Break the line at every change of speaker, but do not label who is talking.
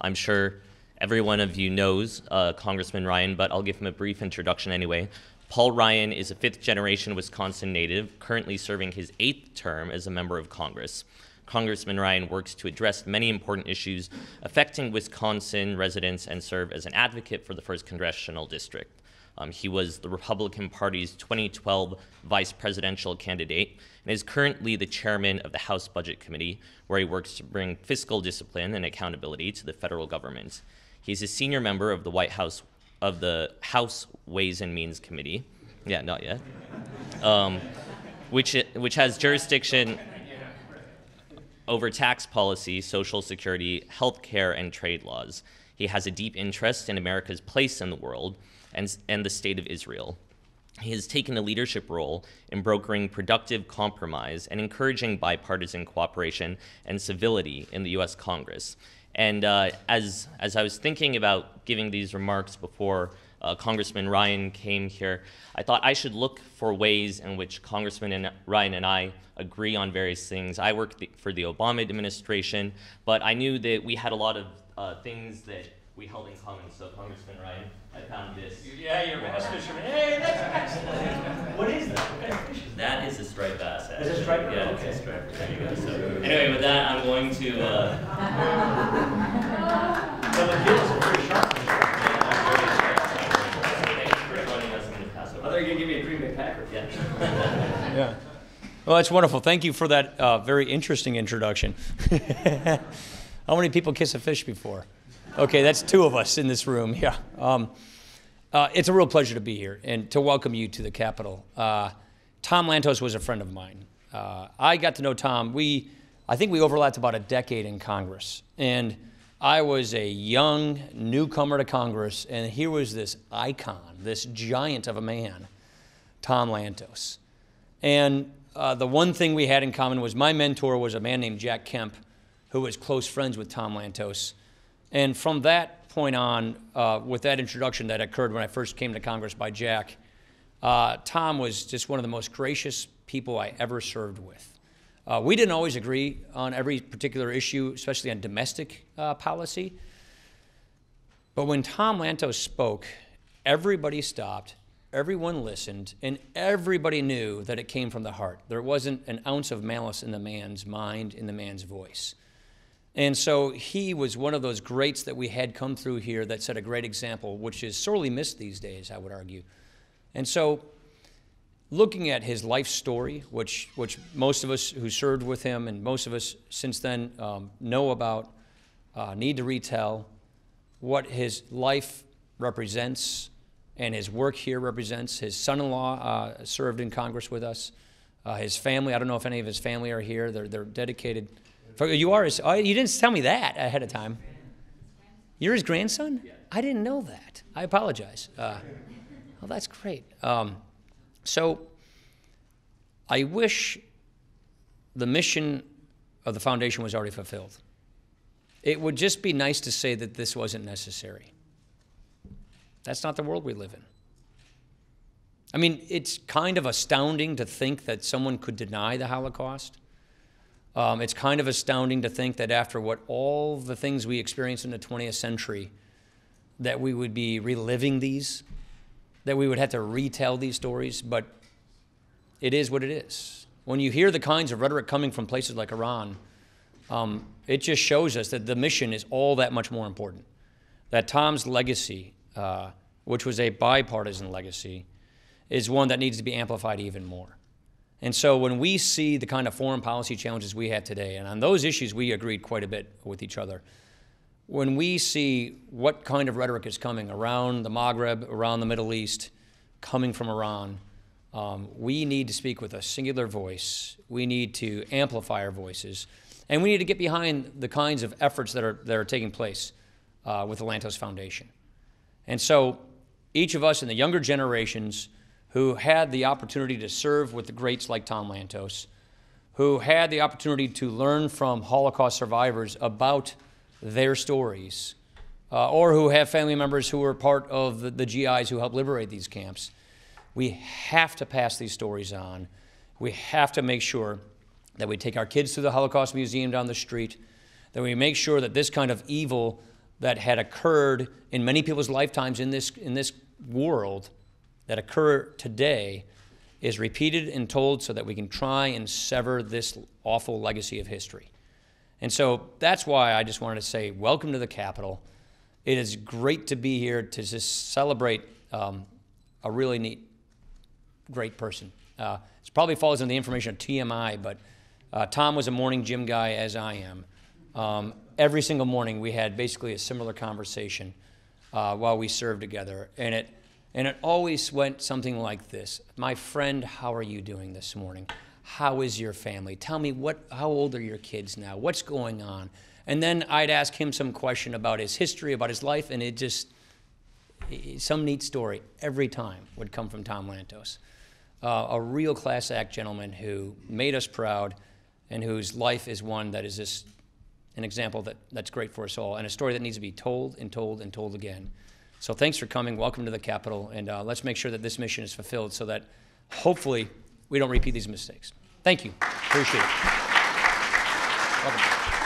I'm sure every one of you knows uh, Congressman Ryan, but I'll give him a brief introduction anyway. Paul Ryan is a fifth generation Wisconsin native, currently serving his eighth term as a member of Congress. Congressman Ryan works to address many important issues affecting Wisconsin residents and serve as an advocate for the 1st Congressional District. Um, he was the Republican Party's 2012 vice presidential candidate and is currently the chairman of the House Budget Committee, where he works to bring fiscal discipline and accountability to the federal government. He's a senior member of the White House of the House Ways and Means Committee. Yeah, not yet. Um, which which has jurisdiction over tax policy, social security, health care, and trade laws. He has a deep interest in America's place in the world and, and the state of Israel. He has taken a leadership role in brokering productive compromise and encouraging bipartisan cooperation and civility in the U.S. Congress. And uh, as, as I was thinking about giving these remarks before uh, Congressman Ryan came here, I thought I should look for ways in which Congressman and Ryan and I agree on various things. I worked the, for the Obama administration, but I knew that we had a lot of uh, things that we held in common. So, Congressman Ryan, I found this.
Yeah, you're a bass fisherman. Hey, that's What is that? What kind of fish is
that? That is a striped bass.
Is it striped?
Yeah,
okay.
it's a striped. There you go. So, anyway, with that, I'm going to. Uh,
so the gills are very sharp.
Thanks for joining us in the Passover.
I thought going to give me a Green Bay Packer.
Yeah.
Yeah. Well, that's wonderful. Thank you for that uh, very interesting introduction. How many people kiss a fish before? Okay, that's two of us in this room. Yeah. Um, uh, it's a real pleasure to be here and to welcome you to the Capitol. Uh, Tom Lantos was a friend of mine. Uh, I got to know Tom. We, I think we overlapped about a decade in Congress. And I was a young newcomer to Congress, and here was this icon, this giant of a man, Tom Lantos. And uh, the one thing we had in common was my mentor was a man named Jack Kemp, who was close friends with Tom Lantos. And from that point on, uh, with that introduction that occurred when I first came to Congress by Jack, uh, Tom was just one of the most gracious people I ever served with. Uh, we didn't always agree on every particular issue, especially on domestic uh, policy. But when Tom Lantos spoke, everybody stopped, everyone listened, and everybody knew that it came from the heart. There wasn't an ounce of malice in the man's mind, in the man's voice. And so he was one of those greats that we had come through here that set a great example, which is sorely missed these days, I would argue. And so, looking at his life story, which, which most of us who served with him and most of us since then um, know about, uh, need to retell what his life represents and his work here represents. His son in law uh, served in Congress with us. Uh, his family, I don't know if any of his family are here, they're, they're dedicated you are his, oh, you didn't tell me that ahead of time. You're his grandson? I didn't know that. I apologize. Uh, well, that's great. Um, so I wish the mission of the foundation was already fulfilled. It would just be nice to say that this wasn't necessary. That's not the world we live in. I mean, it's kind of astounding to think that someone could deny the Holocaust. Um, it's kind of astounding to think that after what all the things we experienced in the 20th century, that we would be reliving these, that we would have to retell these stories, but it is what it is. When you hear the kinds of rhetoric coming from places like Iran, um, it just shows us that the mission is all that much more important. That Tom's legacy, uh, which was a bipartisan legacy, is one that needs to be amplified even more. And so when we see the kind of foreign policy challenges we have today, and on those issues we agreed quite a bit with each other, when we see what kind of rhetoric is coming around the Maghreb, around the Middle East, coming from Iran, um, we need to speak with a singular voice. We need to amplify our voices. And we need to get behind the kinds of efforts that are, that are taking place uh, with the Lantos Foundation. And so each of us in the younger generations who had the opportunity to serve with the greats like Tom Lantos, who had the opportunity to learn from Holocaust survivors about their stories, uh, or who have family members who were part of the, the GIs who helped liberate these camps. We have to pass these stories on. We have to make sure that we take our kids to the Holocaust Museum down the street, that we make sure that this kind of evil that had occurred in many people's lifetimes in this, in this world that occur today is repeated and told so that we can try and sever this awful legacy of history. And so that's why I just wanted to say, welcome to the Capitol. It is great to be here to just celebrate um, a really neat, great person. Uh, it probably falls in the information of TMI, but uh, Tom was a morning gym guy, as I am. Um, every single morning, we had basically a similar conversation uh, while we served together, and it and it always went something like this: "My friend, how are you doing this morning? How is your family? Tell me what. How old are your kids now? What's going on?" And then I'd ask him some question about his history, about his life, and it just some neat story every time would come from Tom Lantos. Uh, a real class act gentleman who made us proud and whose life is one that is just an example that, that's great for us all and a story that needs to be told and told and told again. So thanks for coming. Welcome to the Capitol. And uh, let's make sure that this mission is fulfilled so that hopefully we don't repeat these mistakes. Thank you. Appreciate it. Welcome.